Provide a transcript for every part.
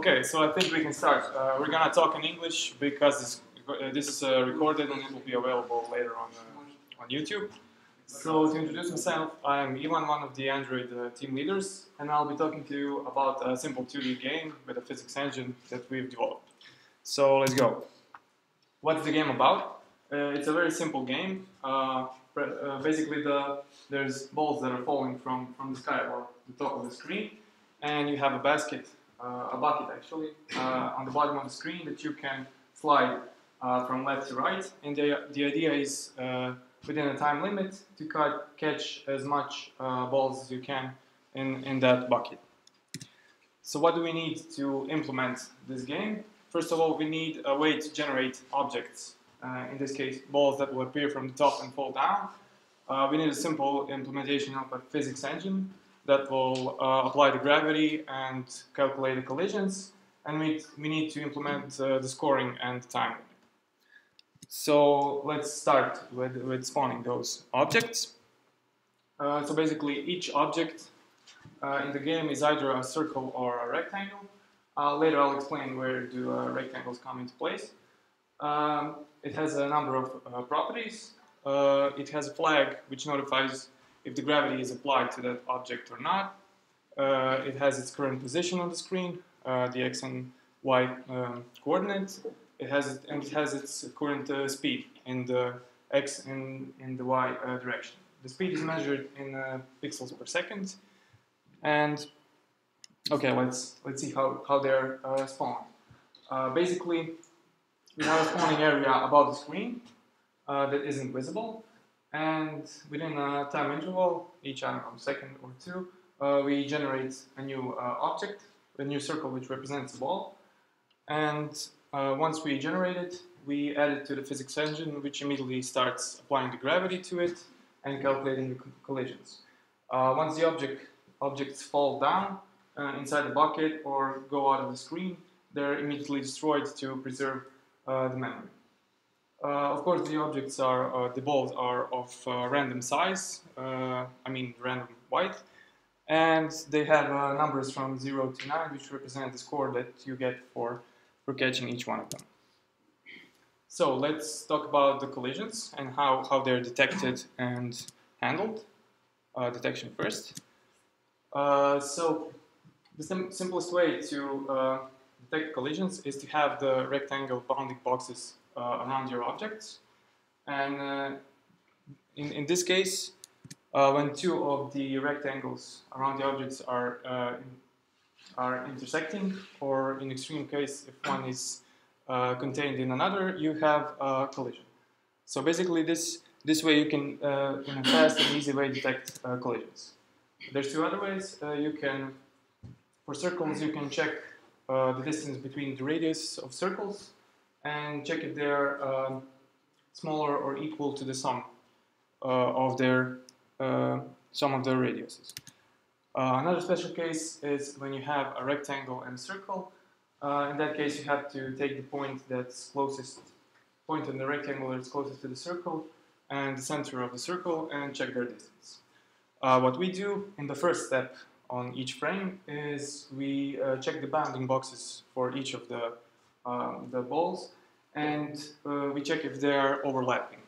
Okay, so I think we can start. Uh, we're gonna talk in English because this, uh, this is uh, recorded and it will be available later on uh, on YouTube. So to introduce myself, I'm Ivan, one of the Android uh, team leaders, and I'll be talking to you about a simple 2D game with a physics engine that we've developed. So let's go. What's the game about? Uh, it's a very simple game. Basically, the there's balls that are falling from, from the sky or the top of the screen, and you have a basket, a bucket actually, uh, on the bottom of the screen that you can slide uh, from left to right. And the, the idea is uh, within a time limit to cut, catch as much uh, balls as you can in, in that bucket. So what do we need to implement this game? First of all, we need a way to generate objects. Uh, in this case, balls that will appear from the top and fall down. Uh, we need a simple implementation of a physics engine that will uh, apply the gravity and calculate the collisions. And we, we need to implement uh, the scoring and limit. So let's start with, with spawning those objects. Uh, so basically, each object uh, in the game is either a circle or a rectangle. Uh, later, I'll explain where do uh, rectangles come into place. Um, it has a number of properties. It has a flag which notifies if the gravity is applied to that object or not. Uh, it has its current position on the screen, uh, the x and y um, coordinates. It has it, and it has its current uh, speed in the x and in the y uh, direction. The speed is measured in uh, pixels per second. And okay, let's let's see how how they're uh, spawned. Basically, we have a spawning area above the screen that isn't visible, and within a time interval, each I know second or two, uh, we generate a new uh, object, a new circle which represents a ball, and uh, once we generate it, we add it to the physics engine, which immediately starts applying the gravity to it and calculating the collisions. Uh, once the object objects fall down uh, inside the bucket or go out of the screen, they're immediately destroyed to preserve uh, the memory. Uh, of course, the objects are, uh, the balls are of uh, random size, I mean random width, and they have numbers from 0 to 9, which represent the score that you get for, for catching each one of them. So let's talk about the collisions and how, how they're detected and handled. Uh, detection first. Uh, so the sim- simplest way to uh, detect collisions is to have the rectangle bounding boxes around your objects. And uh, in, in this case, uh, when two of the rectangles around the objects are, uh, are intersecting, or in extreme case, if one is uh, contained in another, you have a collision. So basically, this, this way you can, uh, in a fast and easy way, detect uh, collisions. There's two other ways. Uh, you can, for circles, you can check uh, the distance between the radius of circles and check if they're um, smaller or equal to the sum uh, of their uh, sum of their radiuses. Uh, another special case is when you have a rectangle and a circle. Uh, in that case, you have to take the point that's closest, point in the rectangle that's closest to the circle, and the center of the circle, and check their distance. Uh, what we do in the first step on each frame is we uh, check the bounding boxes for each of the, um, the balls and uh, we check if they are overlapping.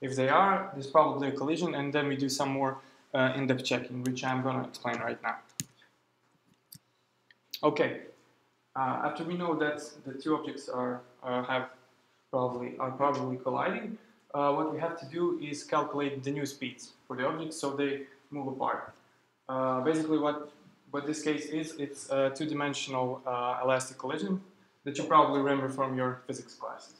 If they are, there's probably a collision and then we do some more uh, in-depth checking, which I'm going to explain right now. Okay, uh, after we know that the two objects are uh, have probably are probably colliding, uh, what we have to do is calculate the new speeds for the objects so they move apart. Uh, basically, what what this case is, it's a two-dimensional elastic collision that you probably remember from your physics classes.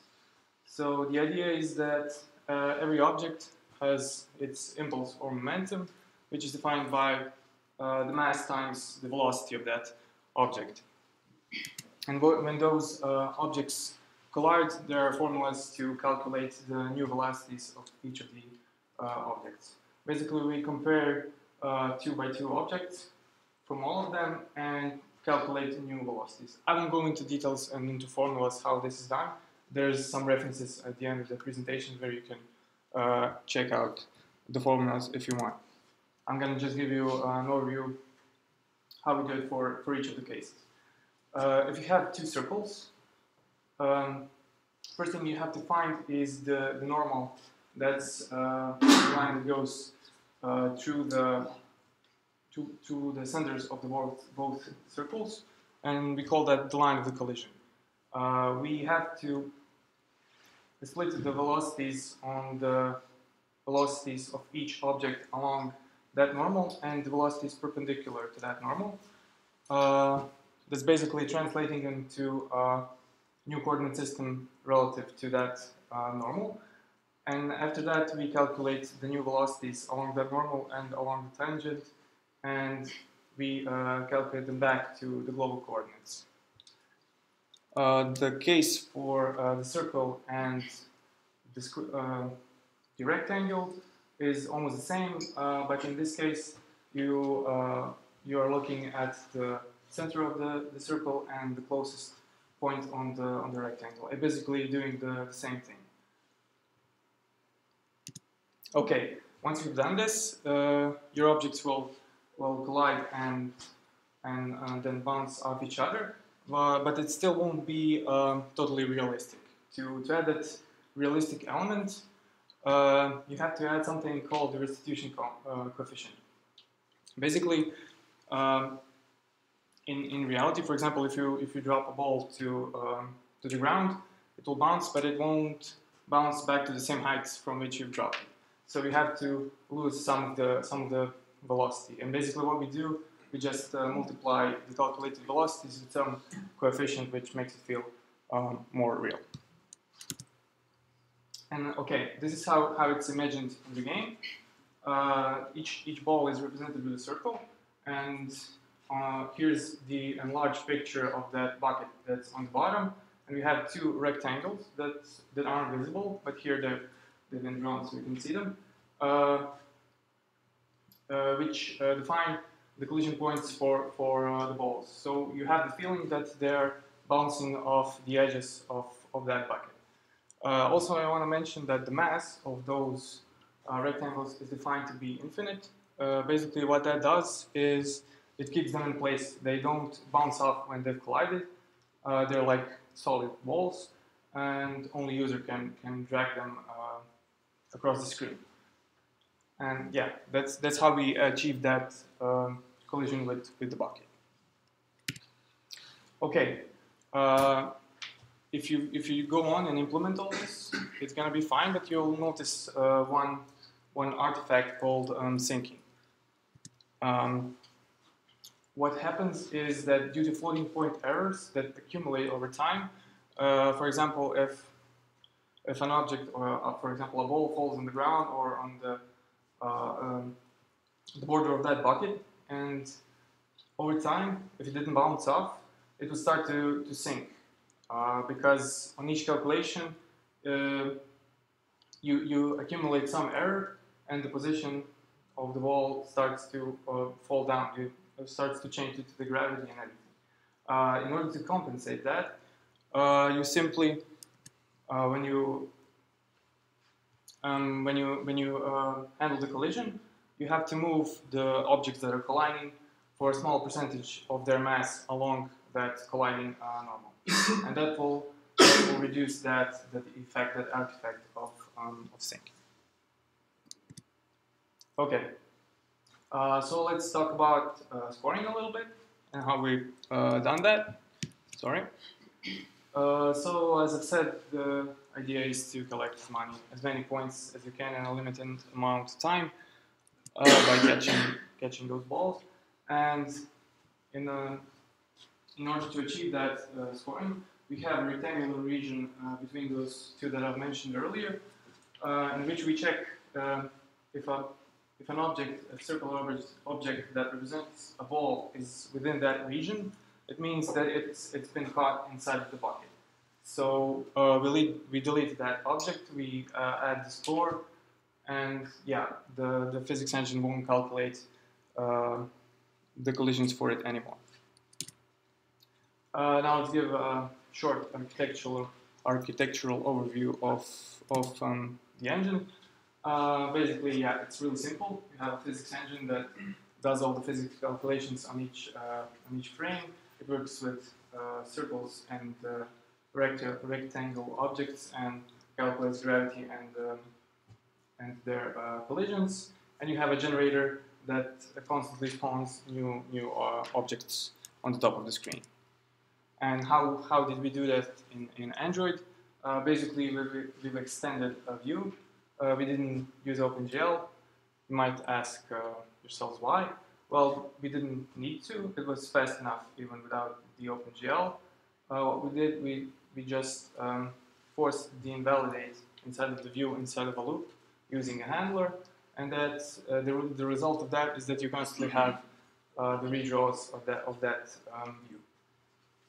So the idea is that uh, every object has its impulse or momentum, which is defined by uh, the mass times the velocity of that object. And when those uh, objects collide, there are formulas to calculate the new velocities of each of the uh, objects. Basically, we compare uh, two by two objects from all of them and calculate new velocities. I won't go into details and into formulas how this is done. There's some references at the end of the presentation where you can uh, check out the formulas if you want. I'm going to just give you an overview how we do it for, for each of the cases. Uh, if you have two circles, um, first thing you have to find is the, the normal. That's uh, the line that goes uh, through the to, to the centers of the both, both circles, and we call that the line of the collision. Uh, we have to split the velocities on the velocities of each object along that normal and the velocities perpendicular to that normal. Uh, that's basically translating into a new coordinate system relative to that uh, normal. And after that, we calculate the new velocities along that normal and along the tangent, and we uh, calculate them back to the global coordinates. Uh, the case for uh, the circle and the, uh, rectangle is almost the same, uh, but in this case, you you are looking at the center of the, the circle and the closest point on the on the rectangle. And basically doing the, the same thing. Okay, once you've done this, uh, your objects will will collide and and uh, then bounce off each other, uh, but it still won't be um, totally realistic. To, to add that realistic element, uh, you have to add something called the restitution co uh, coefficient. Basically, um, in, in reality, for example, if you if you drop a ball to um, to the ground, it will bounce, but it won't bounce back to the same heights from which you've dropped it. So you have to lose some of the some of the velocity. And basically, what we do, we just uh, multiply the calculated velocities with some coefficient, which makes it feel um, more real. And okay, this is how, how it's imagined in the game. Uh, each each ball is represented with a circle, and uh, here's the enlarged picture of that bucket that's on the bottom. And we have two rectangles that, that aren't visible, but here they're, they've been drawn so you can see them, uh, which uh, define the collision points for, for uh, the balls. So you have the feeling that they're bouncing off the edges of, of that bucket. Uh, also, I want to mention that the mass of those rectangles is defined to be infinite. basically, what that does is it keeps them in place. They don't bounce off when they've collided. Uh, they're like solid balls, and only user can, can drag them uh, across the screen. And yeah, that's, that's how we achieve that um, collision with, with the bucket. Okay, uh, if you if you go on and implement all this, it's gonna be fine. But you'll notice uh, one one artifact called um, sinking. Um, what happens is that due to floating point errors that accumulate over time, uh, for example, if if an object, or uh, for example, a ball falls on the ground or on the uh, um, the border of that bucket, and over time, if it didn't bounce off, it would start to, to sink uh, because on each calculation, uh, you you accumulate some error, and the position of the wall starts to uh, fall down. You starts to change due to the gravity and everything. Uh, in order to compensate that, uh, you simply, uh, when you um, when you when you uh, handle the collision, you have to move the objects that are colliding for a small percentage of their mass along that colliding uh, normal, and that will, that will reduce that that effect, that artifact of um, of sinking. Okay. Uh, so let's talk about uh, scoring a little bit and how we've uh, done that. Sorry. Uh, so as I've said, the idea is to collect money, as many points as you can in a limited amount of time uh, by catching catching those balls. And in uh, in order to achieve that uh, scoring, we have a rectangular region uh, between those two that I've mentioned earlier, in which we check if a if an object, a circular object that represents a ball is within that region, it means that it's, it's been caught inside of the bucket. So uh, we, lead, we delete that object, we uh, add the score, and yeah, the, the physics engine won't calculate uh, the collisions for it anymore. Uh, now let's give a short architectural architectural overview of, of um, the engine. Uh, basically, yeah, it's really simple. You have a physics engine that does all the physics calculations on each uh, on each frame. It works with uh, circles and uh, recta- rectangle objects and calculates gravity and um, and their uh, collisions. And you have a generator that constantly spawns new new uh, objects on the top of the screen. And how, how did we do that in, in Android? Uh, basically, we, we, we've extended a view. We didn't use OpenGL. You might ask yourselves why. Well, we didn't need to. It was fast enough even without the OpenGL. Uh, what we did, we, we just um, forced the invalidate inside of the view inside of a loop using a handler. And that uh, the, the result of that is that you constantly have uh, the redraws of that, of that um, view.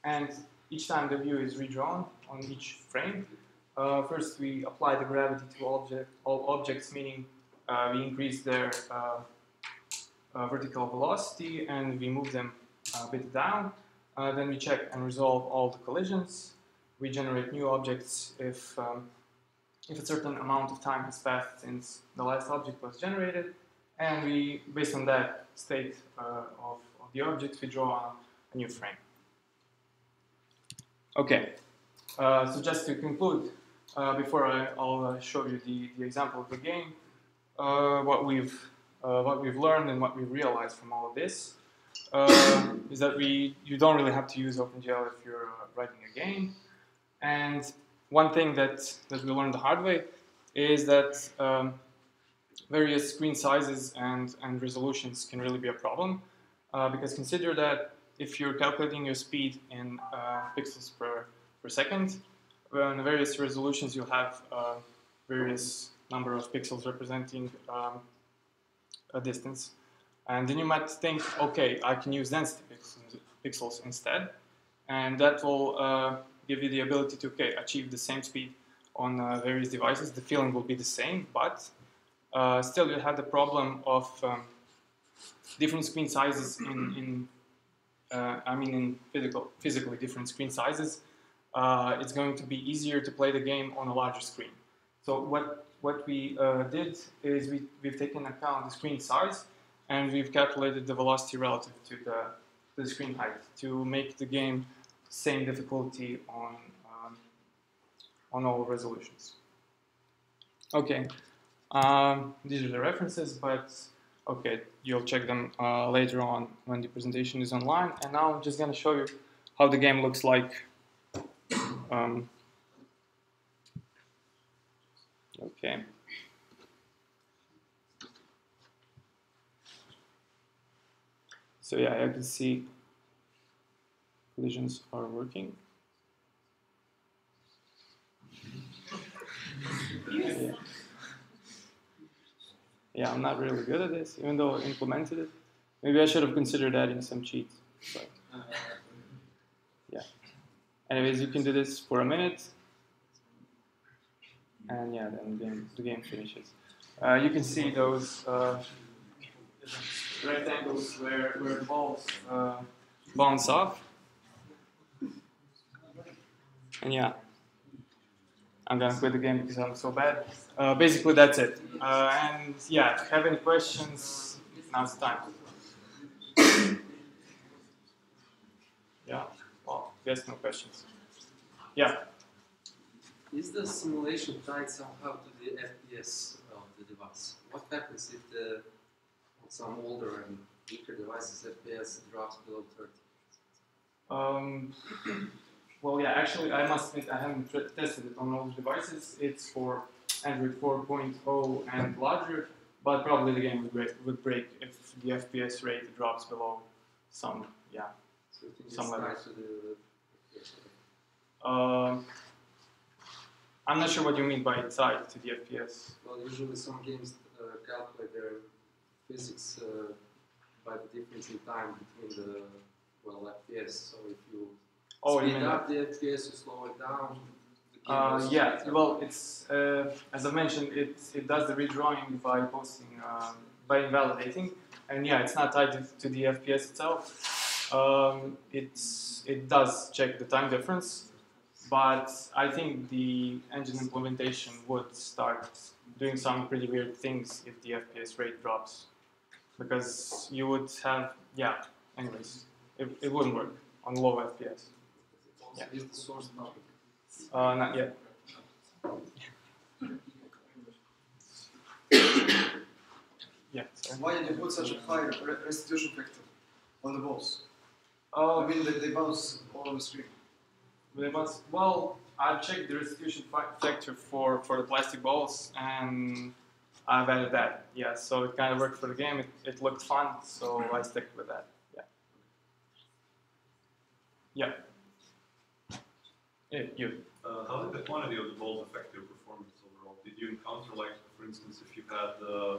And each time the view is redrawn on each frame, uh, first we apply the gravity to object, all objects, meaning uh, we increase their uh, vertical velocity and we move them a bit down. Uh, then we check and resolve all the collisions. We generate new objects if, um, if a certain amount of time has passed since the last object was generated. And we, based on that state of, of the objects, we draw a new frame. Okay, uh, so just to conclude, uh, before I, will uh, show you the, the example of the game, uh, what we've uh, what we've learned and what we've realized from all of this uh, is that we you don't really have to use OpenGL if you're writing a game. And one thing that that we learned the hard way is that um, various screen sizes and and resolutions can really be a problem because consider that if you're calculating your speed in uh, pixels per, per second, on various resolutions you'll have uh, various number of pixels representing um, a distance. And then you might think, okay, I can use density pixels, instead. And that will uh, give you the ability to okay, achieve the same speed on uh, various devices. The feeling will be the same, but uh, still you have the problem of um, different screen sizes in, in uh, I mean in physical, physically different screen sizes, uh, it's going to be easier to play the game on a larger screen. So what, what we uh, did is we, we've taken account the screen size and we've calculated the velocity relative to the, the screen height to make the game same difficulty on, um, on all resolutions. Okay, um, these are the references, but Okay, you'll check them uh, later on when the presentation is online. And now I'm just going to show you how the game looks like. Um, okay. So yeah, I can see collisions are working. yeah yeah, I'm not really good at this, even though I implemented it. Maybe I should have considered adding some cheats. But yeah. Anyways, you can do this for a minute, and yeah, then the game, the game finishes. Uh, you can see those uh, rectangles where, where the balls uh, bounce off. And yeah, I'm gonna quit the game because I'm so bad. Uh, basically, that's it. Uh, and yeah, if you have any questions, now's the time. yeah, well, guess no questions. Yeah. Is the simulation tied somehow to the FPS of the device? What happens if the some older and weaker devices FPS drops below 30? Um, well, yeah, actually, I must admit I haven't tested it on all devices. It's for Android 4.0 and larger, but probably the game would break, would break if the FPS rate drops below some, yeah, so some levels. The, um, I'm not sure what you mean by tied to the FPS. Well, usually some games uh, calculate their physics uh, by the difference in time between the well FPS. So if you oh, speed you mean up the FPS, you slow it down, uh, yeah, well, it's uh, as I mentioned, it it does the redrawing by posting um, by invalidating, and yeah, it's not tied to, to the FPS itself. Um, it's it does check the time difference, but I think the engine implementation would start doing some pretty weird things if the FPS rate drops, because you would have yeah. Anyways, it, it wouldn't work on low FPS. Also, is the source public? Uh, not yet. Yeah. Sorry. Why did you put such a high restitution factor on the balls? Oh, I mean, they, they bounce all over the screen. They must, well, I checked the restitution factor for, for the plastic balls and I've added that. Yeah, so it kind of worked for the game. It, it looked fun, so I stick with that. Yeah. Yeah. Yeah, you. Uh, how did the quantity of the balls affect your performance overall? Did you encounter, like, for instance, if you had, uh,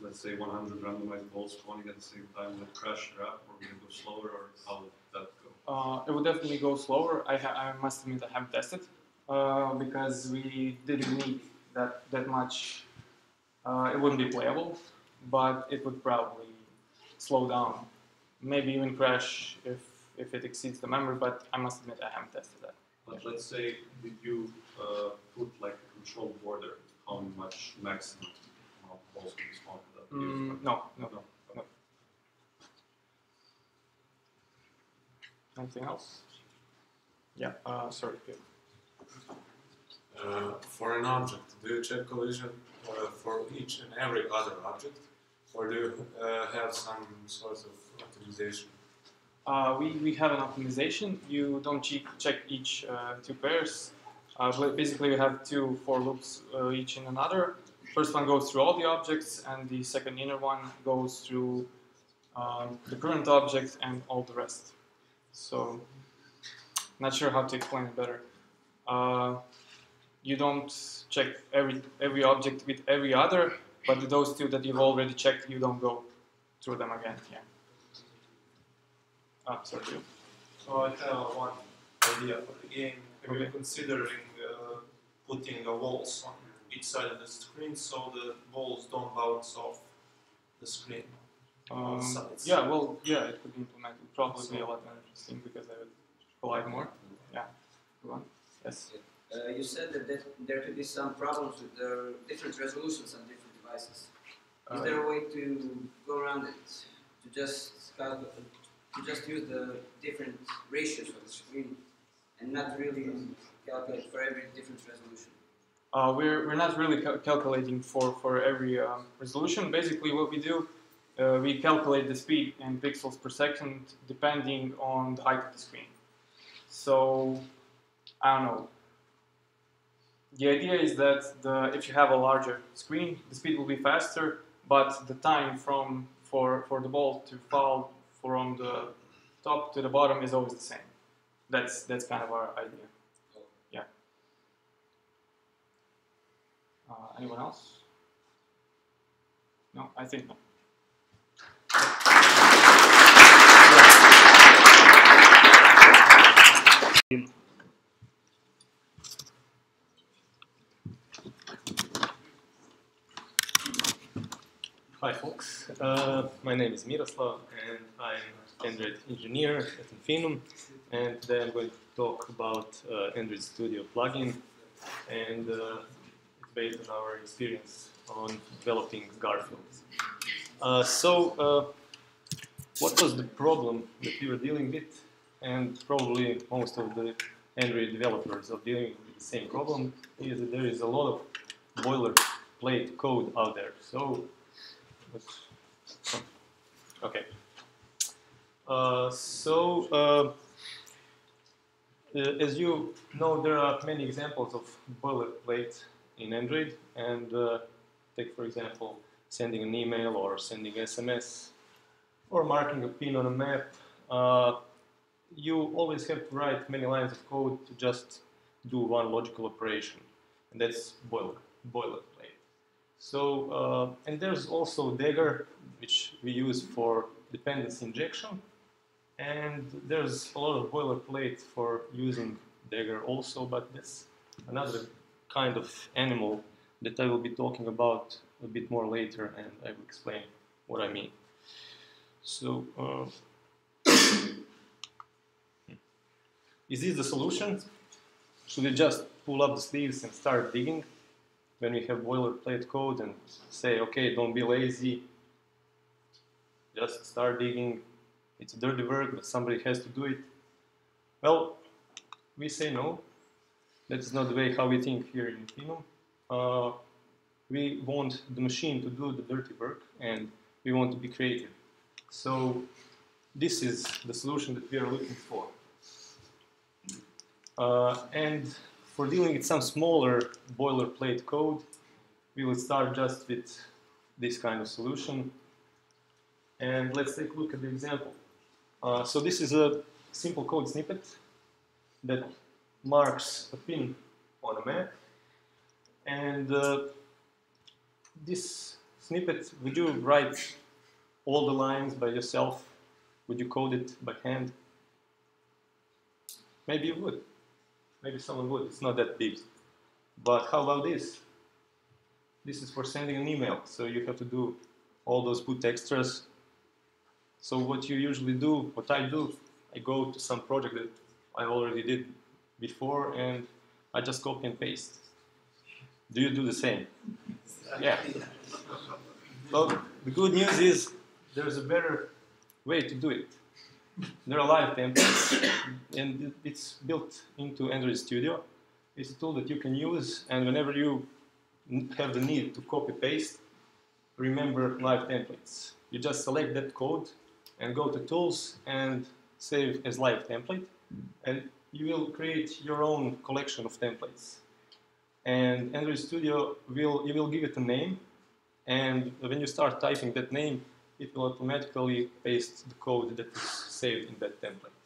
let's say, 100 randomized balls spawning at the same time, would it crash your app, or would it go slower, or how would that go? Uh, it would definitely go slower. I, ha- I must admit I haven't tested uh, because we didn't need that that much. Uh, it wouldn't be playable, but it would probably slow down, maybe even crash if if it exceeds the memory. But I must admit I haven't tested that. But let's say, did you uh, put, like, a control border, how much maximum amount of balls can be spawned that Mm, no, no. No. Anything else? Yeah. Uh, sorry. yeah. Uh, for an object, do you check collision uh, for each and every other object, or do you uh, have some sort of optimization? Uh, we, we have an optimization. You don't check, check each uh, two pairs. Uh, basically, you have two for loops uh, each in another. First one goes through all the objects, and the second inner one goes through um, the current object and all the rest. So, not sure how to explain it better. Uh, you don't check every every object with every other, but those two that you've already checked, you don't go through them again. Yeah. Ah, sorry. So I have one idea for the game. Have you Okay. considering uh, putting a walls on each side of the screen so the balls don't bounce off the screen? Um, yeah, well, yeah, it could be implemented. Probably be a lot more interesting because they would collide more. Yeah. Go on. Yes. Uh, you said that, that there could be some problems with the different resolutions on different devices. Is Uh, there a way to go around it? To just calc- to just use the different ratios of the screen and not really calculate for every different resolution? Uh, we're, we're not really cal- calculating for, for every um, resolution. Basically, what we do, uh, we calculate the speed in pixels per second depending on the height of the screen. So, I don't know. The idea is that the, if you have a larger screen, the speed will be faster, but the time from for, for the ball to fall from the top to the bottom is always the same. That's that's kind of our idea. Yeah. Uh, anyone else? No, I think no. Hi folks, uh, my name is Miroslav and I'm Android engineer at Infinum. And today I'm going to talk about uh, Android Studio plugin. And uh, it's based on our experience on developing Garfield. Uh, so uh, what was the problem that we were dealing with and probably most of the Android developers are dealing with the same problem is that there is a lot of boilerplate code out there. So Okay. Uh, so, uh, uh, as you know, there are many examples of boilerplate in Android, and uh, take for example, sending an email or sending SMS or marking a pin on a map. Uh, you always have to write many lines of code to just do one logical operation, and that's boiler boilerplate. So, uh, and there's also Dagger, which we use for dependency injection. And there's a lot of boilerplate for using Dagger also, but that's another kind of animal that I will be talking about a bit more later, and I will explain what I mean. So, uh, is this the solution? Should we just pull up the sleeves and start digging? when we have boilerplate code and say, okay, don't be lazy, just start digging. It's a dirty work, but somebody has to do it. Well, we say no. That is not the way how we think here in Infinum. Uh, we want the machine to do the dirty work and we want to be creative. So this is the solution that we are looking for. Uh, and for dealing with some smaller boilerplate code, we will start just with this kind of solution. And let's take a look at the example. Uh, so this is a simple code snippet that marks a pin on a map. And uh, this snippet, would you write all the lines by yourself? Would you code it by hand? Maybe you would. Maybe someone would. It's not that big. But how about this? This is for sending an email, so you have to do all those put extras. So what you usually do, what I do, I go to some project that I already did before and I just copy and paste. Do you do the same? Yeah. Well, the good news is there's a better way to do it. There are live templates, and it's built into Android Studio. It's a tool that you can use, and whenever you have the need to copy paste, remember live templates. You just select that code and go to Tools and save as live template, and you will create your own collection of templates. And Android Studio will you will give it a name, and when you start typing that name, it will automatically paste the code that is saved in that template.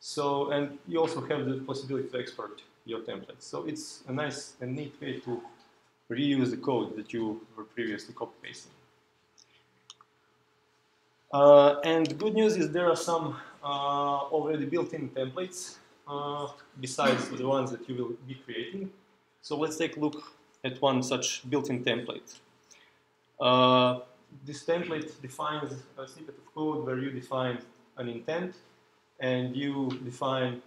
So, and you also have the possibility to export your template. So it's a nice and neat way to reuse the code that you were previously copy pasting. Uh, and good news is there are some uh, already built-in templates uh, besides the ones that you will be creating. So let's take a look at one such built-in template. Uh, this template defines a snippet of code where you define an intent and you define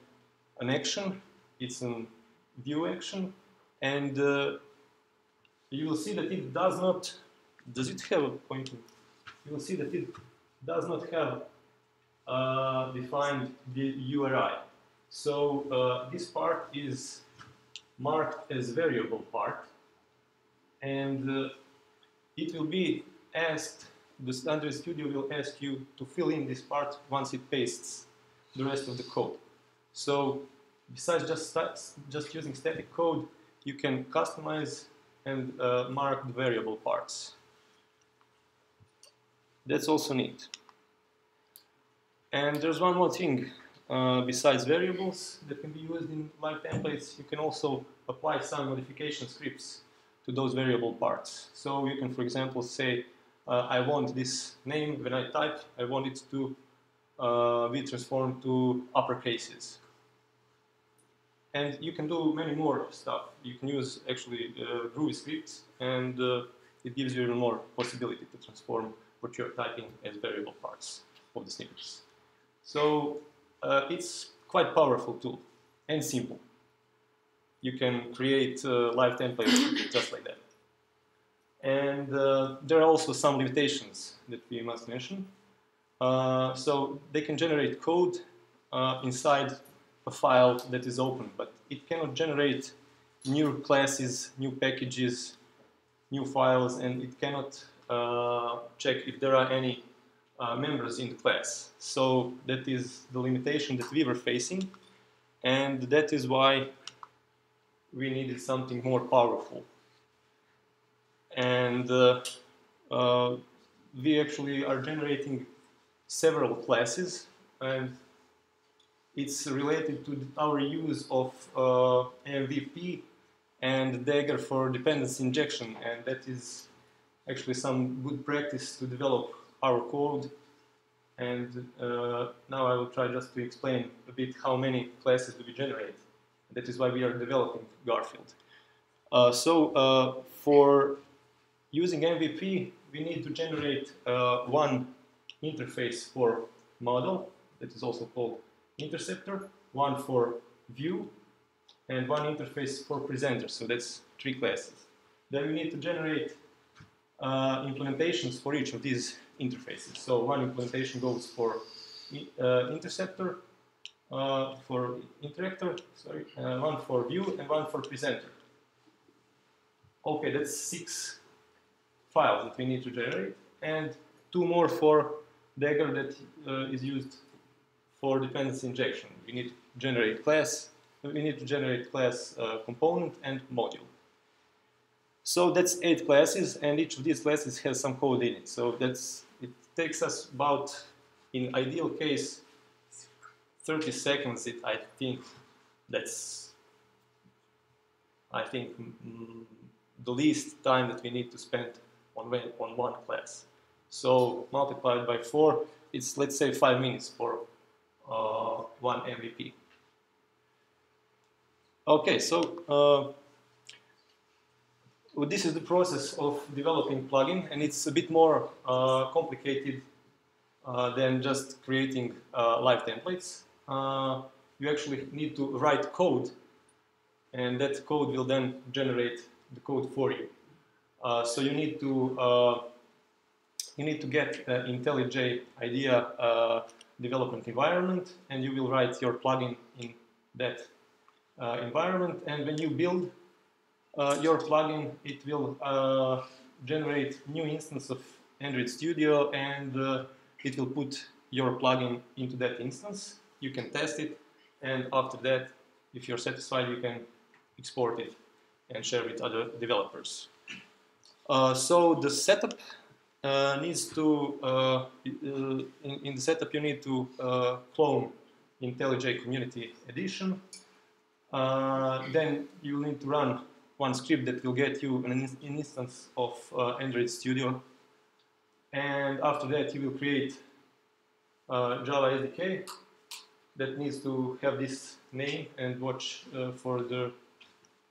an action. It's a view action, and uh, you will see that it does not. Does it have a pointer? You will see that it does not have uh, defined the URI. So uh, this part is marked as variable part, and uh, it will be asked, the Android Studio will ask you to fill in this part once it pastes the rest of the code. So besides just, just using static code, you can customize and uh, mark the variable parts. That's also neat. And there's one more thing. Uh, besides variables that can be used in live templates, you can also apply some modification scripts to those variable parts. So you can, for example, say, uh, I want this name, when I type, I want it to uh, be transformed to upper cases. And you can do many more stuff. You can use actually uh, Groovy scripts, and uh, it gives you even more possibility to transform what you're typing as variable parts of the snippets. So uh, it's quite powerful tool and simple. You can create uh, live templates just like that. And uh, there are also some limitations that we must mention. Uh, so they can generate code uh, inside a file that is open, but it cannot generate new classes, new packages, new files, and it cannot uh, check if there are any uh, members in the class. So that is the limitation that we were facing, and that is why we needed something more powerful and uh, uh, we actually are generating several classes and it's related to our use of uh, MVP and Dagger for dependency injection and that is actually some good practice to develop our code and uh, now I will try just to explain a bit how many classes do we generate. That is why we are developing Garfield. Uh, so uh, for using MVP, we need to generate uh, one interface for model, that is also called interceptor, one for view, and one interface for presenter, so that's three classes. Then we need to generate uh, implementations for each of these interfaces. So one implementation goes for uh, interceptor, uh, for interactor, sorry, uh, one for view and one for presenter. Okay, that's six files that we need to generate, and two more for Dagger that uh, is used for dependency injection. We need to generate class, we need to generate class uh, component and module. So that's eight classes, and each of these classes has some code in it. So that's takes us about, in ideal case, 30 seconds. It I think that's I think mm, the least time that we need to spend on on one class. So multiplied by four, it's let's say five minutes for uh, one MVP. Okay, so uh, this is the process of developing plugin, and it's a bit more uh, complicated uh, than just creating uh, live templates. Uh, you actually need to write code, and that code will then generate the code for you. Uh, so you need to you need to get uh, IntelliJ IDEA development environment, and you will write your plugin in that environment. And when you build your plugin, it will uh, generate new instance of Android Studio and uh, it will put your plugin into that instance. You can test it and after that, if you're satisfied, you can export it and share with other developers. Uh, so the setup uh, needs to, uh, in, in, the setup you need to clone IntelliJ Community Edition. then you need to run one script that will get you an, an instance of uh, Android Studio. And after that, you will create uh, Java SDK that needs to have this name and watch uh, for the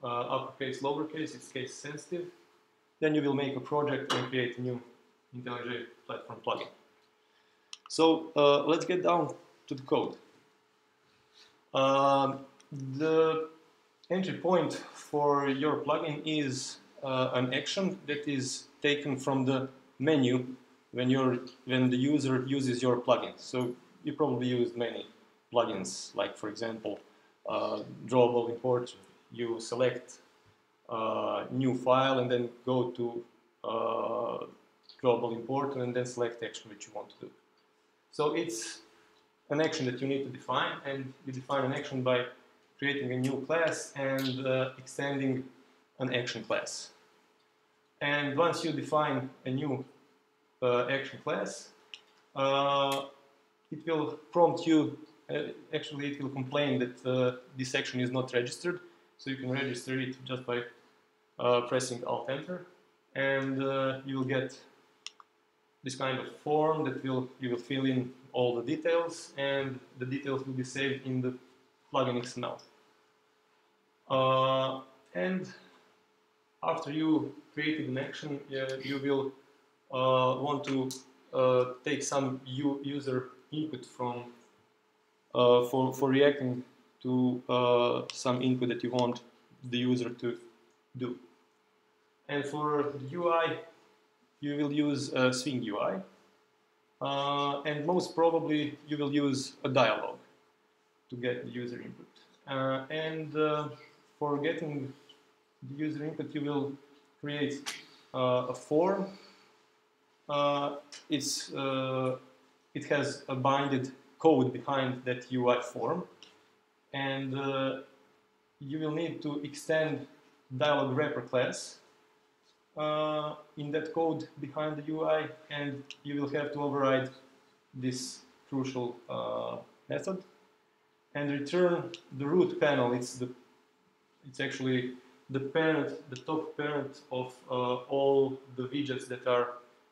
uh, uppercase, lowercase, it's case sensitive. Then you will make a project and create a new IntelliJ platform plugin. So uh, let's get down to the code. Um, the entry point for your plugin is uh, an action that is taken from the menu when you're when the user uses your plugin. So you probably use many plugins, like for example, uh, drawable import. You select uh, new file and then go to uh, drawable import and then select action which you want to do. So it's an action that you need to define, and you define an action by creating a new class and uh, extending an action class. And once you define a new uh, action class, uh, it will prompt you, uh, actually it will complain that uh, this action is not registered, so you can register it just by uh, pressing Alt-Enter, and you will get this kind of form that will you will fill in all the details, and the details will be saved in the plugin XML. Uh, and after you created an action, uh, you will uh, want to uh, take some user input from uh, for, for reacting to uh, some input that you want the user to do. And for UI, you will use a Swing UI. and most probably, you will use a dialog to get the user input. and for getting the user input, you will create uh, a form. Uh, it's, uh, it has a binded code behind that UI form. And you will need to extend dialog wrapper class uh, in that code behind the UI, and you will have to override this crucial uh, method and return the root panel. It's the it's actually the parent, the top parent of uh, all the widgets that are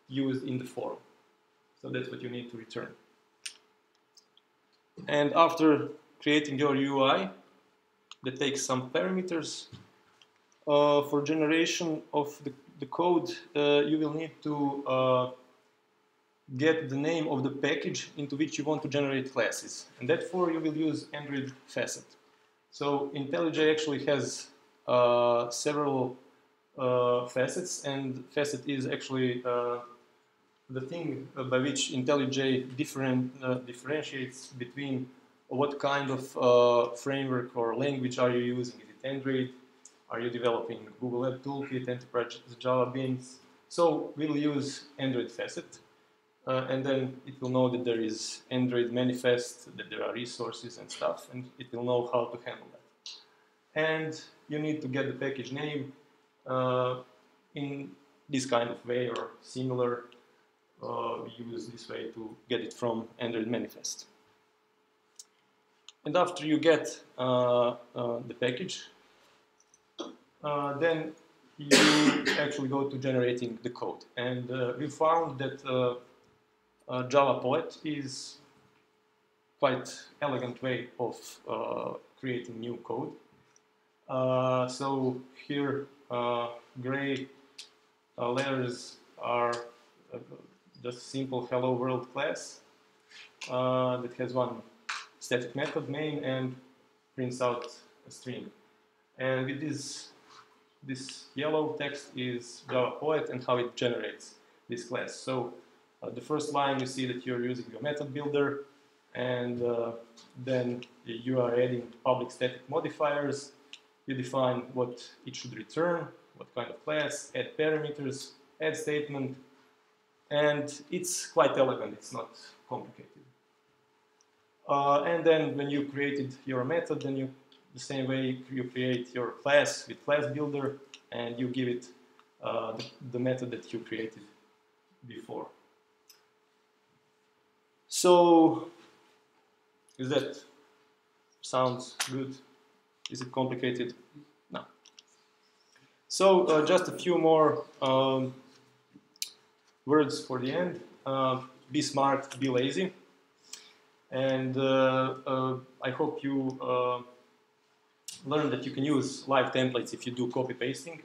used in the form. So that's what you need to return. And after creating your UI, that takes some parameters. Uh, for generation of the, the code, uh, you will need to uh, get the name of the package into which you want to generate classes. And therefore you will use Android Facet. So IntelliJ actually has uh, several uh, facets, and facet is actually uh, the thing by which IntelliJ different, uh, differentiates between what kind of uh, framework or language are you using? Is it Android? Are you developing Google App Toolkit, Enterprise Java Beans? So we'll use Android Facet, uh, and then it will know that there is Android manifest, that there are resources and stuff, and it will know how to handle that. And you need to get the package name uh, in this kind of way or similar. Uh, use this way to get it from Android manifest. And after you get uh, uh, the package, uh, then you actually go to generating the code. And we found that uh, JavaPoet is quite elegant way of uh, creating new code. Uh, so here, uh, gray uh, letters are uh, just simple hello world class that has one static method main and prints out a string. And with this this yellow text is JavaPoet and how it generates this class. So the first line you see that you're using your method builder and uh, then you are adding public static modifiers. You define what it should return, what kind of class, add parameters, add statement, and it's quite elegant, it's not complicated. Uh, and then when you created your method, then you the same way you create your class with class builder and you give it uh, the, method that you created before. So, is that sounds good? Is it complicated? No. So, uh, just a few more um, words for the end. Uh, be smart, be lazy. And uh, uh, I hope you uh, learn that you can use live templates if you do copy pasting,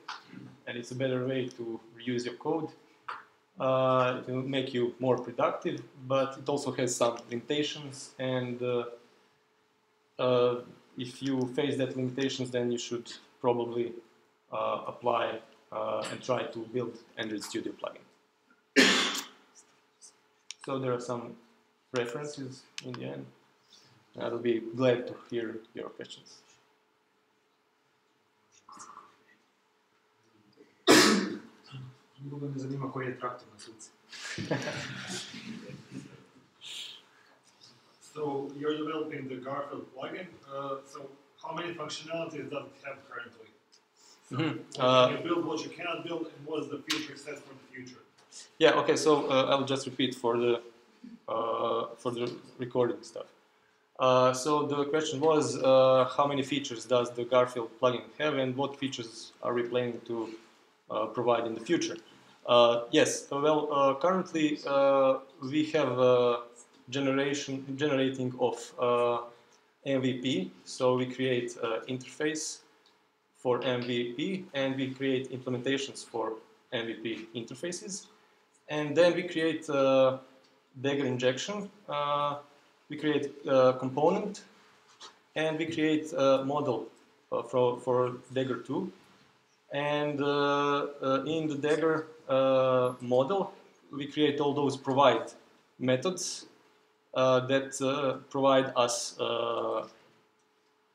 and it's a better way to reuse your code. Uh, it will make you more productive, but it also has some limitations. And uh, uh, if you face that limitations, then you should probably uh, apply uh, and try to build Android Studio plugin. so there are some references in the end. I'll be glad to hear your questions. Nikogo ne zanima koji je traktor na slici. so you're developing the Garfield plugin. Uh, so how many functionalities does it have currently? So Mhm. what Uh, can you build, what you cannot build, and what is the future set for the future? Yeah. Okay. So uh, I'll just repeat for the uh, for the recording stuff. Uh, so the question was, uh, how many features does the Garfield plugin have, and what features are we planning to uh, provide in the future? Uh, yes. Well, uh, currently uh, we have a generation generating of MVP. So we create interface for MVP, and we create implementations for MVP interfaces, and then we create uh, Dagger injection. Uh, we create a component, and we create a model uh, for, for Dagger 2. And uh, in the Dagger uh, model, we create all those provide methods uh, that uh, provide us uh,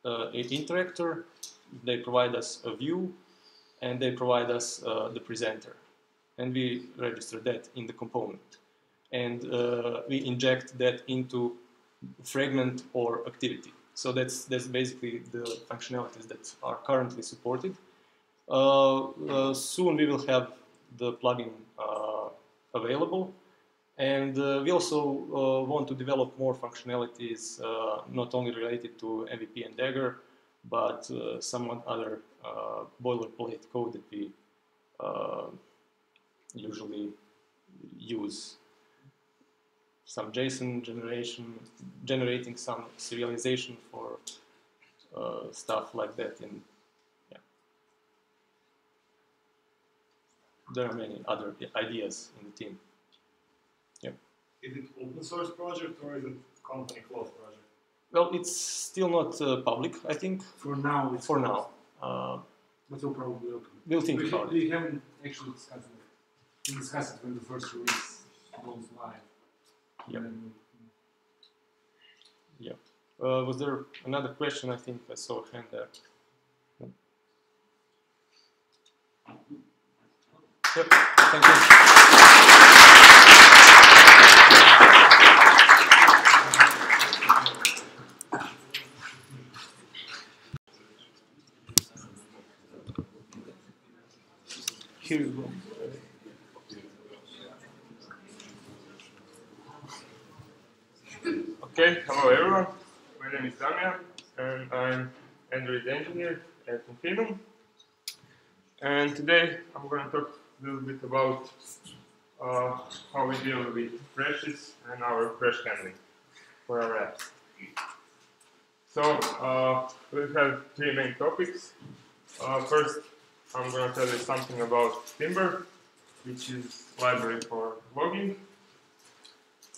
uh, an interactor, they provide us a view, and they provide us uh, the presenter. And we register that in the component. And uh, we inject that into fragment or activity. So that's, that's basically the functionalities that are currently supported. Soon we will have the plugin uh, available. And uh, we also uh, want to develop more functionalities, not only related to MVP and Dagger, but uh, somewhat other uh, boilerplate code that we uh, usually use. Some JSON generation, generating some serialization for stuff like that. And there are many other ideas in the team. Yeah. Is it open source project or is it company closed project? Well, it's still not uh, public, I think, For now, it's for now. Uh, But we'll probably open we'll think we, about it. we haven't actually discussed it. We'll discuss it when the first release goes live. Yep. And then- Uh, was there another question? I think I saw a hand there. Thank you. Here you go. Okay, hello everyone. My name is Damian and I'm Android engineer at Infinum. And today I'm going to talk a little bit about uh, how we deal with crashes and our crash handling for our apps. So uh, we have three main topics. Uh, first, I'm going to tell you something about Timber, which is library for logging.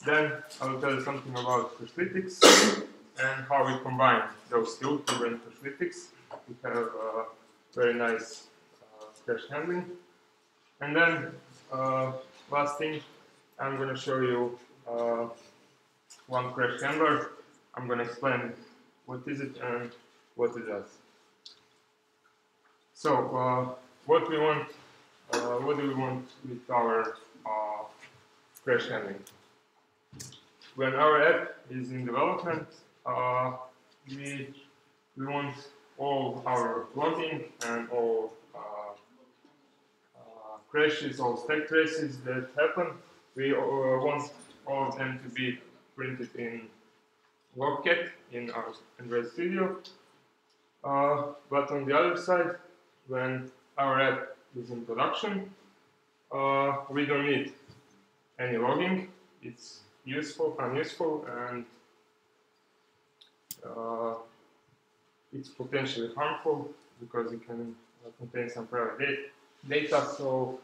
Then I will tell you something about Crashlytics and how we combine those two, Timber and Crashlytics. We have uh, very nice uh, crash handling. And then uh, last thing, I'm going to show you uh, one crash handler. I'm going to explain what is it and what it does. So, uh, what we want, uh, what do we want with our uh, crash handling? When our app is in development, uh, we, we want all our logging and all uh, uh, crashes, or stack traces that happen, we uh, want all of them to be printed in Logcat in our Android Studio. Uh, but on the other side, when our app is in production, uh, we don't need any logging. It's useful, unuseful, and uh, it's potentially harmful because it can contain some private data. Data so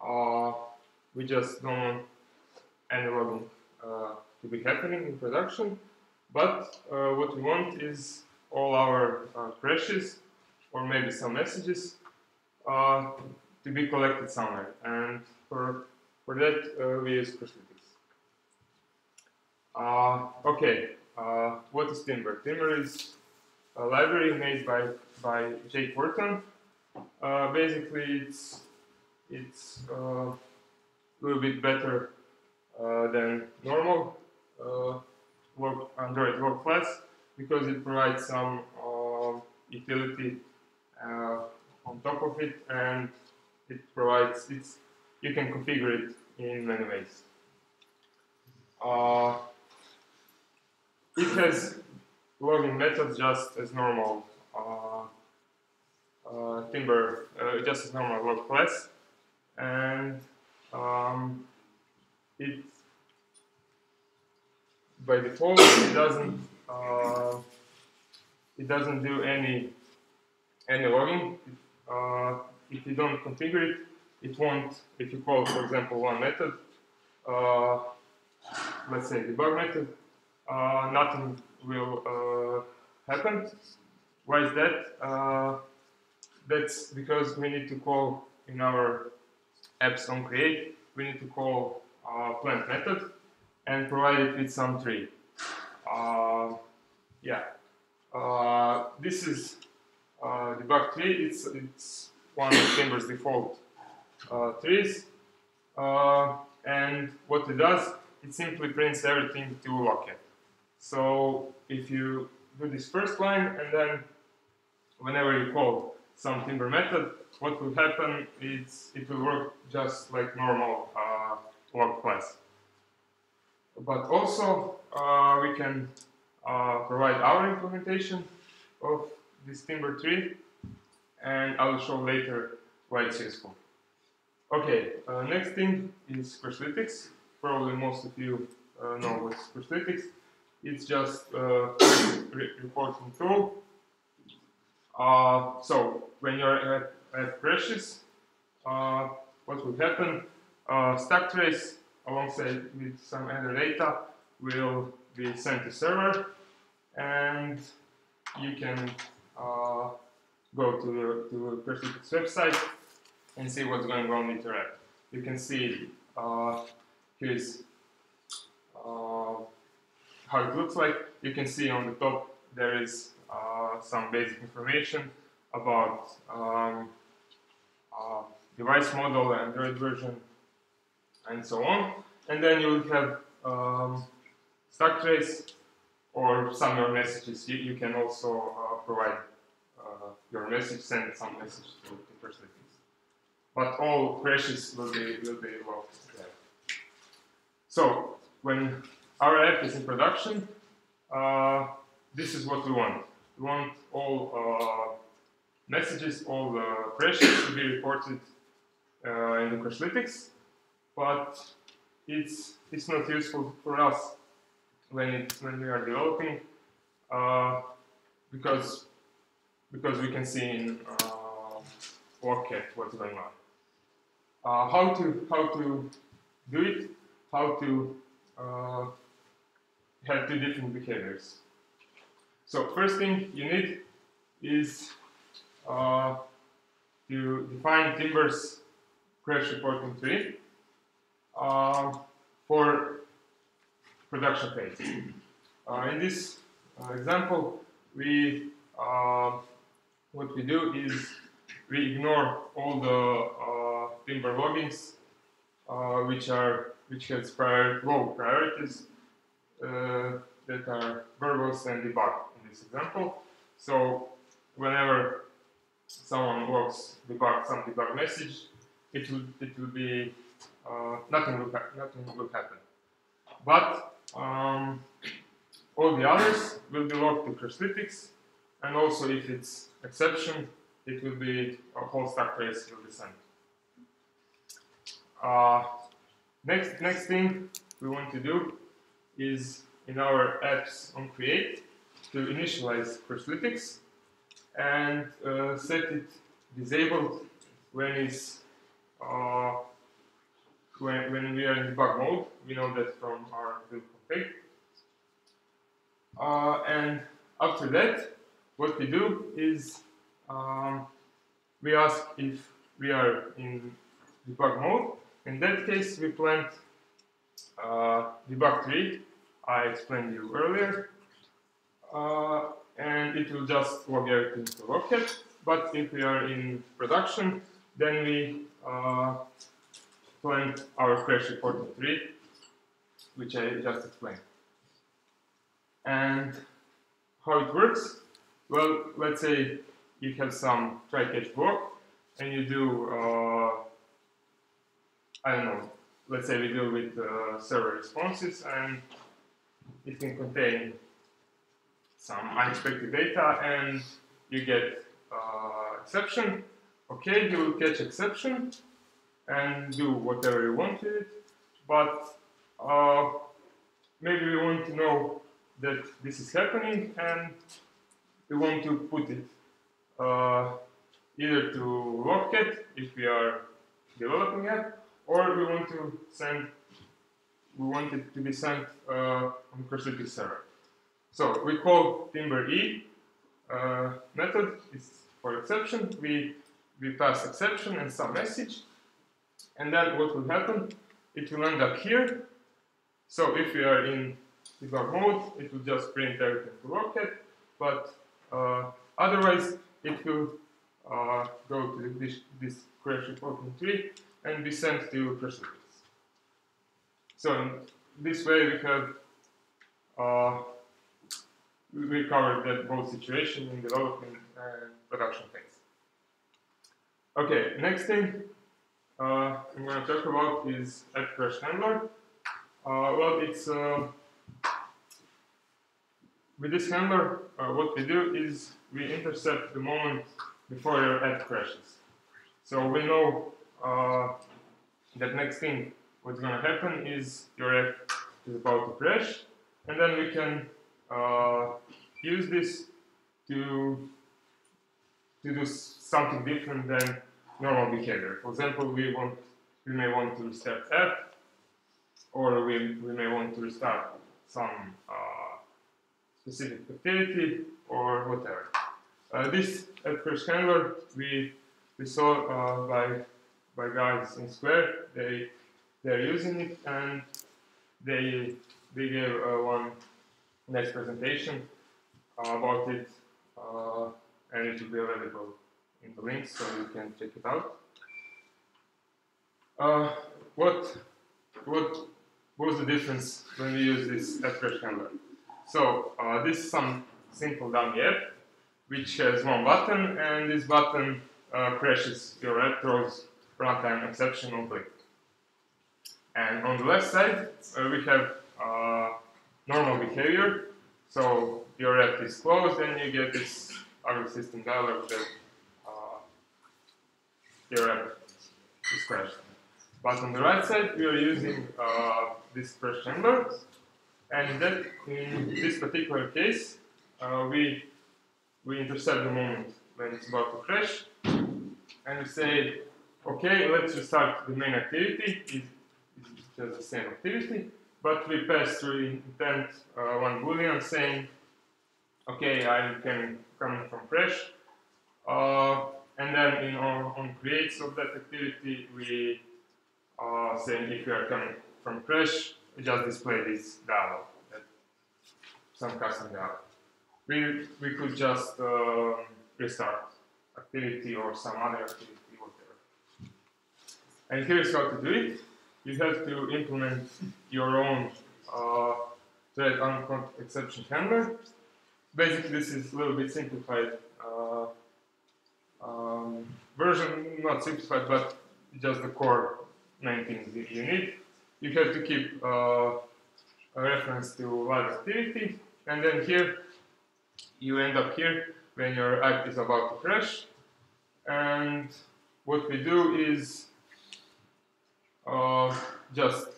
uh, we just don't want any logging uh, to be happening in production. But uh, what we want is all our uh, crashes or maybe some messages uh, to be collected somewhere. And for, for that, uh, we use Crashlytics. Okay, what is Timber? Timber is a library made by, by Jake Wharton. Uh, basically, it's, it's uh, a little bit better uh, than normal uh, work, Android work class because it provides some uh, utility uh, on top of it and it provides it's you can configure it in many ways. Uh, it has logging methods just as normal uh, uh, Timber, uh, just as normal class, and um, it by default it doesn't uh, it doesn't do any any logging. Uh, if you don't configure it, it won't. If you call, for example, one method, uh, let's say debug method, uh, nothing will uh, happen. Why is that? That's because we need to call in our apps on create. We need to call uh, plant method and provide it with some tree. Uh, yeah, uh, this is uh, debug tree. It's it's one of Timber's default uh, trees, uh, and what it does, it simply prints everything to Logcat. So if you do this first line and then whenever you call some Timber method, what will happen is it will work just like normal uh, log class but also uh, we can uh, provide our implementation of this timber tree and I will show later why it's useful. Okay, uh, next thing is Crashlytics. Probably most of you uh, know what's Crashlytics. It's just a reporting tool. Uh, so when you're at, at uh, what will happen? stack trace alongside with some other data will be sent to server and you can uh, go to, to Crashlytics website and see what's going on with your app. You can see uh, here's uh, how it looks like. You can see on the top there is uh, some basic information about um, uh, device model, Android version, and so on. And then you will have um, stack trace or some your messages. You, you can also uh, provide uh, your message, send some message to, the person. But all crashes will be will be logged there. So when our app is in production, uh, this is what we want. We want all uh, messages, all the crashes to be reported uh, in the Crashlytics, but it's it's not useful for us when it when we are developing uh, because because we can see in uh, what's going on. Uh, how to how to do it? How to uh, have two different behaviors. So first thing you need is uh, to define Timber's crash reporting tree uh, for production phase. Uh, in this uh, example, we uh, what we do is we ignore all the Timber logins which are which has prior, low priorities uh, that are verbose and debug in this example. So whenever someone logs debug some debug message, it will it will be uh, nothing will nothing will happen. But um, all the others will be logged to Crashlytics, and also if it's exception, it will be a whole stack trace will be sent. Uh, next next thing we want to do is in our apps on Create to initialize Crashlytics and uh, set it disabled when it's uh, when, when we are in debug mode. We know that from our build config. Uh, and after that, what we do is um, we ask if we are in debug mode. In that case, we plant uh, debug tree I explained you earlier. Uh, and it will just log everything to Logcat. But if we are in production, then we uh, plant our crash reporting tree, which I just explained. And how it works? Well, let's say you have some try-catch block, and you do, uh, I don't know, let's say we deal with uh, server responses, and it can contain some unexpected data, and you get uh, exception. Okay, you will catch exception, and do whatever you want with it, but uh, maybe we want to know that this is happening, and we want to put it uh, either to Logcat if we are developing it, or we want to send we want it to be sent uh, on Crashlytics server. So we call timber e uh, method is for exception. We we pass exception and some message, and then what will happen? It will end up here. So if we are in debug mode, it will just print everything to Logcat, but uh, otherwise it will uh, go to this, this crash reporting tree and be sent to Crashlytics. So this way we have uh, we covered that both situation in development and production phase. Okay, next thing uh, I'm going to talk about is app crash handler. Uh, well, it's uh, with this handler, uh, what we do is we intercept the moment before your app crashes. So we know uh, that next thing what's going to happen is your app is about to crash, and then we can uh, use this to to do something different than normal behavior. For example, we want we may want to restart app, or we, we may want to restart some uh, specific activity or whatever. Uh, this app crash handler we we saw uh, by by guys in Square. They they're using it and they they gave uh, one next presentation uh, about it, uh, and it will be available in the link so you can check it out. Uh, what what was the difference when we use this crash handler? So uh, this is some simple dummy app which has one button, and this button uh, crashes your app, throws runtime exception on. And on the left side, uh, we have normal behavior. So your app is closed, and you get this other system dialog that uh, your app is crashed. But on the right side, we are using uh, this crash handler, and that, in this particular case, uh, we we intercept the moment when it's about to crash, and we say, okay, let's restart the main activity. It's just the same activity, but we pass through intent uh, one boolean saying, okay, I can come from fresh. uh, and then in on, on creates of that activity, we uh, saying if you are coming from fresh, we just display this dialog, some custom dialog. We, we could just uh, restart activity or some other activity, whatever. And here's how to do it. You have to implement your own uh, thread exception handler. Basically, this is a little bit simplified uh, um, version, not simplified, but just the core main things you need. You have to keep uh, a reference to live activity, and then here you end up here when your app is about to crash. And what we do is uh, just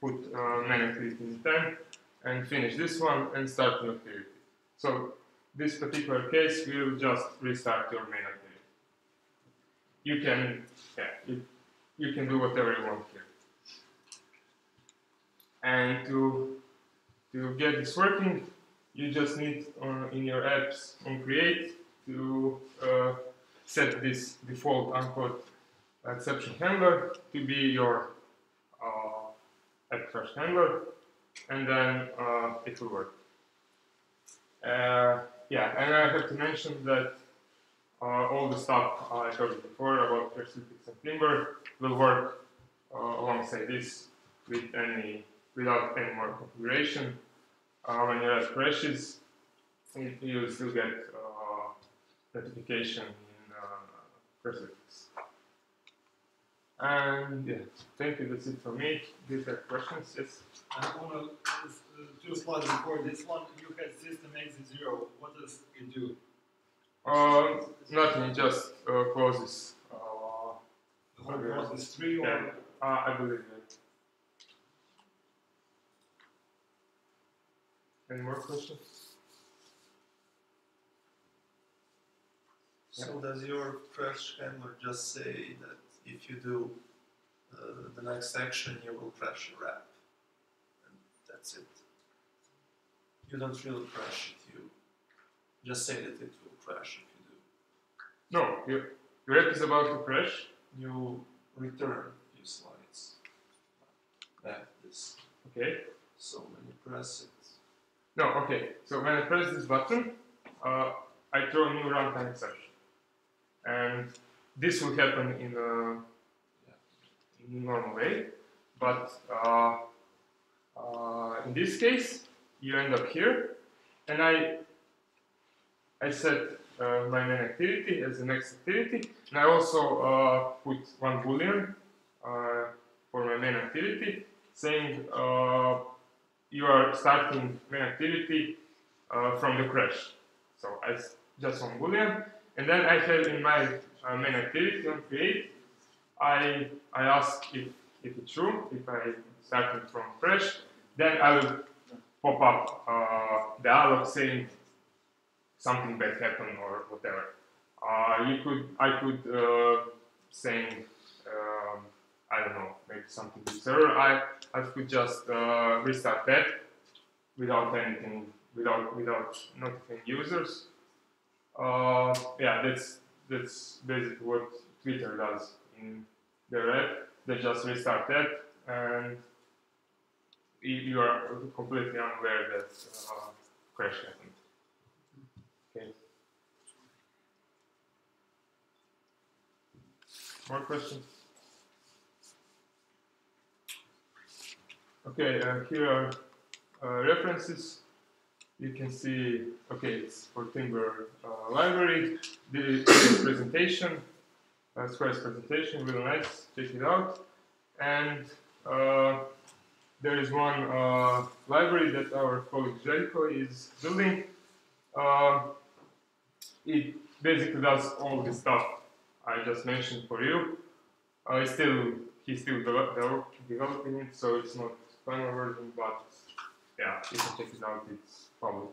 put uh, main activity intent and finish this one and start new activity. So this particular case will just restart your main activity. You can, yeah, you, you can do whatever you want here. And to to get this working, you just need uh, in your apps on create to uh, set this default uncaught exception handler to be your uh, handler, and then uh, it will work. Uh, yeah, and I have to mention that uh, all the stuff I told you before about Crashlytics and Timber will work alongside this with any without any more configuration. Uh, when you app crashes, you still get uh, notification in uh, Crashlytics. And yeah, thank you. That's it for me. Do you have questions? Yes. I want to uh, two slides before this one. You had system exit zero. What does it do? Uh, nothing. Just uh, closes. Uh, the whole process three or yeah. uh, I believe that. Any more questions? So does your crash handler just say that if you do uh, the next action, you will crash your app, and that's it? You don't really crash it. You just say that it will crash if you do. No, your, your app is about to crash. You return few slides back this. Okay. So when you press it, no, okay. So when I press this button, uh, I throw a new runtime exception. And this will happen in a, in a normal way. But uh, uh, in this case, you end up here. And I, I set uh, my main activity as the next activity. And I also uh, put one boolean uh, for my main activity saying you are starting main activity uh, from the crash. So I just one boolean, and then I have in my uh, main activity on create, I I ask if if it's true, if I started from fresh, then I will pop up uh, dialog saying something bad happened or whatever. Uh, you could I could uh, saying um, I don't know, maybe something with server, I, I could just uh, restart that without anything, without without notifying users. Uh, yeah, that's that's basically what Twitter does in their app. They just restart that, and you you are completely unaware that uh, crash happened. Okay. More questions? Okay, uh, here are uh, references. You can see, okay, it's for Timber uh, Library. The, presentation, uh, Square's presentation, really nice. Check it out. And uh, there is one uh, library that our colleague Željko is building. Uh, it basically does all the stuff I just mentioned for you. Uh, still he's still develop, develop, developing it, so it's not final version, but yeah, you can check it out. It's public.